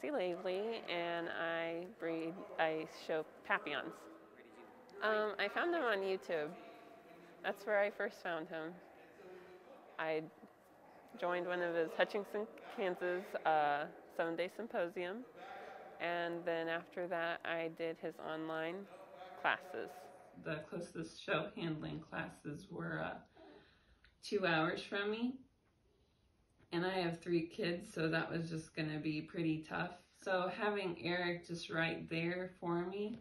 Cassie Lavely, and I breed, I show Papillons. Um, I found him on YouTube. That's where I first found him. I joined one of his Hutchinson, Kansas uh, seven day symposium, and then after that, I did his online classes. The closest show handling classes were uh, two hours from me. And I have three kids, so that was just going to be pretty tough. So having Eric just right there for me,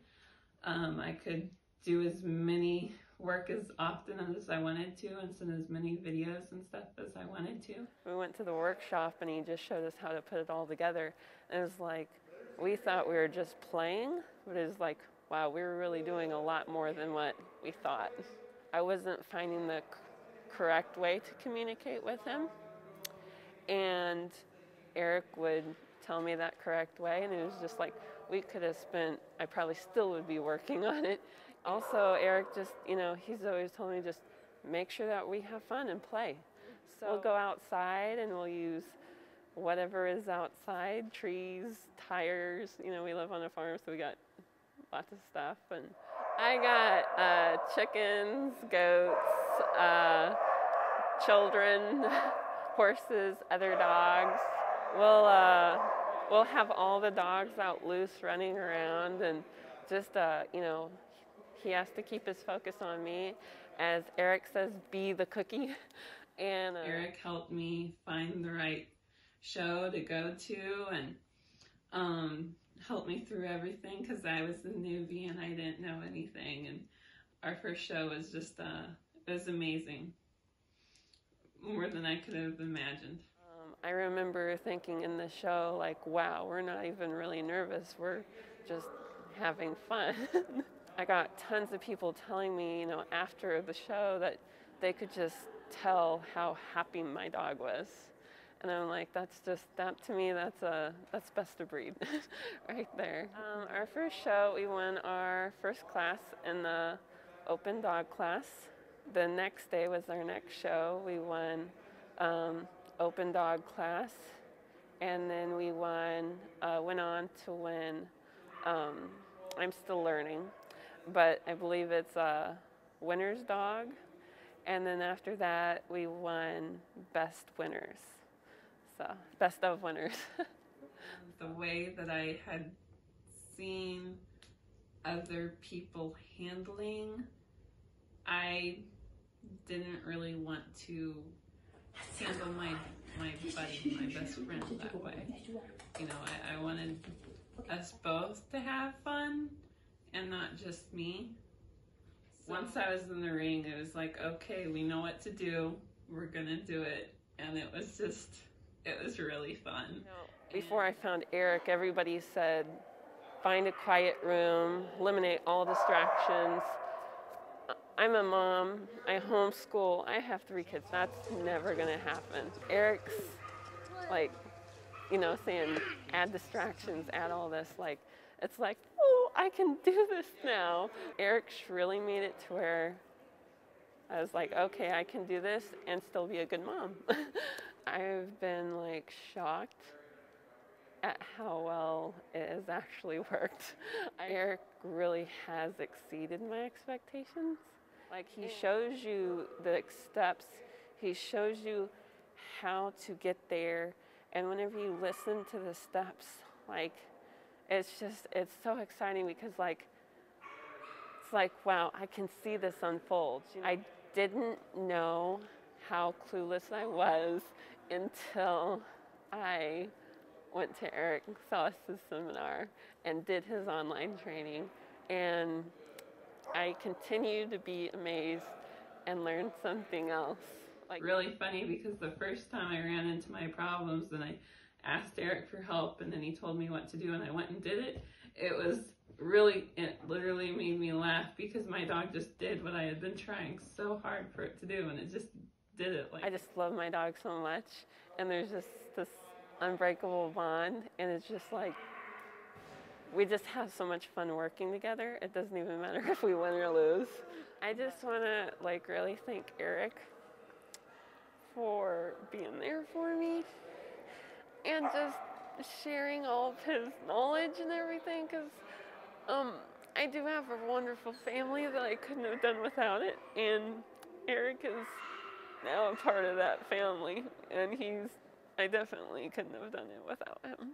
um, I could do as many work as often as I wanted to and send as many videos and stuff as I wanted to. We went to the workshop and he just showed us how to put it all together. And it was like, we thought we were just playing, but it was like, wow, we were really doing a lot more than what we thought. I wasn't finding the correct way to communicate with him. And Eric would tell me that correct way, and it was just like we could have spent, I probably still would be working on it. Also, Eric just, you know, he's always told me just make sure that we have fun and play. So we'll go outside and we'll use whatever is outside trees, tires. You know, we live on a farm, so we got lots of stuff. And I got uh, chickens, goats, uh, children, horses, other dogs. We'll, uh, we'll have all the dogs out loose running around and just, uh, you know, he has to keep his focus on me. As Eric says, be the cookie. And uh, Eric helped me find the right show to go to and um, helped me through everything because I was a newbie and I didn't know anything. And our first show was just, uh, it was amazing. More than I could have imagined. Um, I remember thinking in the show, like, wow, we're not even really nervous. We're just having fun. I got tons of people telling me, you know, after the show that they could just tell how happy my dog was. And I'm like, that's just that to me. That's a that's best of breed, right there. Um, our first show, we won our first class in the open dog class. The next day was our next show. We won um, open dog class, and then we won. Uh, went on to win. Um, I'm still learning, but I believe it's a winner's dog. And then after that, we won best winners. So, best of winners. the way that I had seen other people handling, I didn't really want to handle my my buddy, my best friend that way. You know, I, I wanted us both to have fun and not just me. Once I was in the ring, it was like, okay, we know what to do. We're gonna do it. And it was just, it was really fun. Before I found Eric, everybody said, find a quiet room, eliminate all distractions. I'm a mom, I homeschool, I have three kids. That's never gonna happen. Eric's like, you know, saying add distractions, add all this. Like, it's like, oh, I can do this now. Eric's really made it to where I was like, okay, I can do this and still be a good mom. I've been like shocked at how well it has actually worked. Eric really has exceeded my expectations. Like he shows you the steps, he shows you how to get there, and whenever you listen to the steps, like it's just it's so exciting because like it's like wow, I can see this unfold. You know? I didn't know how clueless I was until I went to Eric Salas' seminar and did his online training. And I continue to be amazed and learn something else. Like really funny because the first time I ran into my problems and I asked Eric for help and then he told me what to do and I went and did it, it was really, it literally made me laugh because my dog just did what I had been trying so hard for it to do and it just did it. Like I just love my dog so much and there's just this unbreakable bond and it's just like we just have so much fun working together it doesn't even matter if we win or lose i just want to like really thank eric for being there for me and just sharing all of his knowledge and everything because um, I do have a wonderful family that I couldn't have done without it. And Eric is now a part of that family. And he's, I definitely couldn't have done it without him.